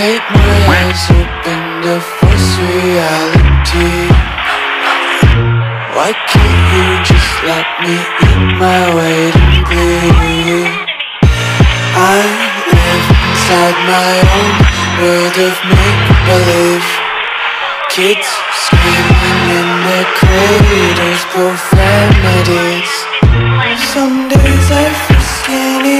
Take my eyes open to force reality. Why can't you just let me eat my weight in glee? I live inside my own world of make-believe. Kids screaming in their cradles, profanities. Some days I feel skinnier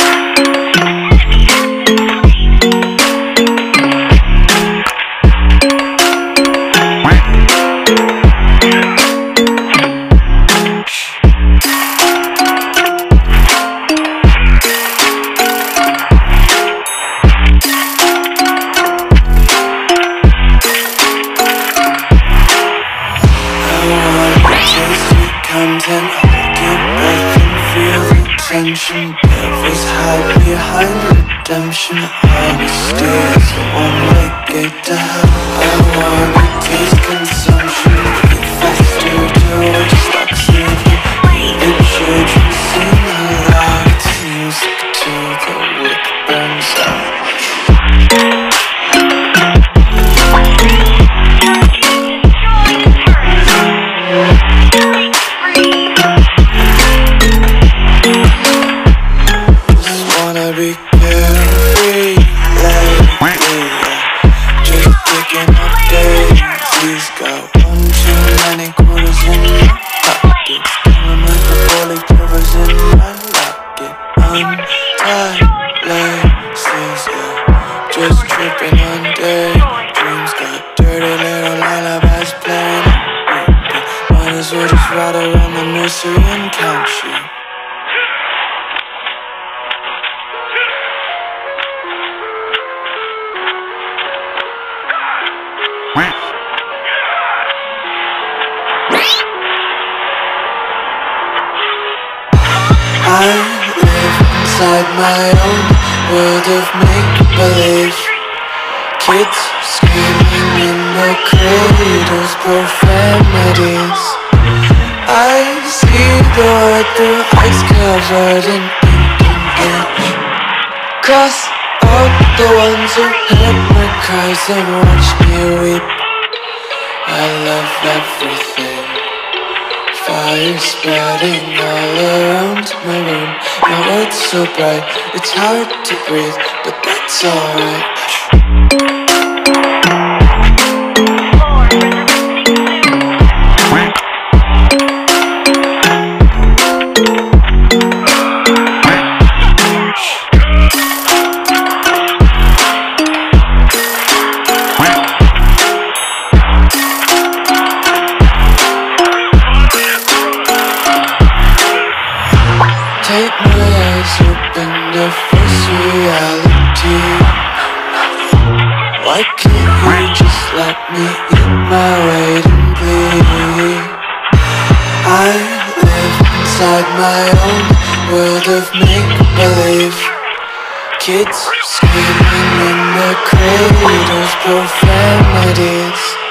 redemption Honesty is the one-way gate to I taste consumption. Faster to watch stocks sleeping Laces, yeah Just tripping on daydreams Got dirty little lullabies playing. Might as well just ride around the nursery and count sheep. I inside my own world of make-believe. Kids screaming in the cradles, profanities. I see the world through ice covered in ink and bleach Cross out the ones who heard my cries and watched me weep. I love everything Fire spreading all around my room. My world's so bright, it's hard to breathe But that's alright Why can't you just let me eat my weight in glee? I live inside my own world of make-believe Kids screaming in the cradles, profanities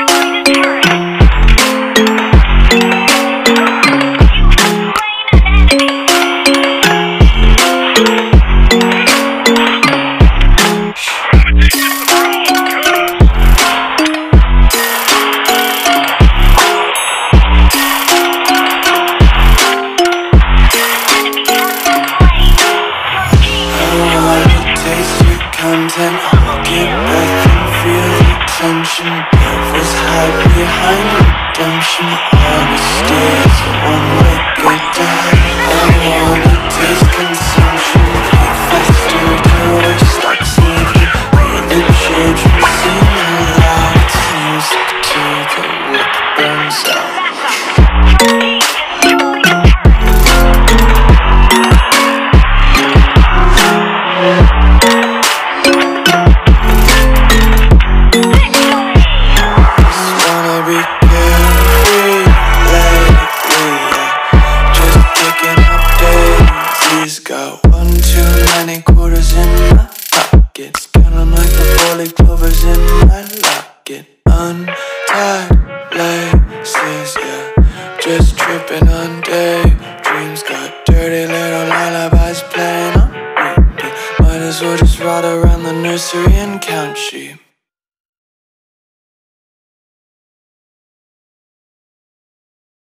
behind redemption honesty and count sheep.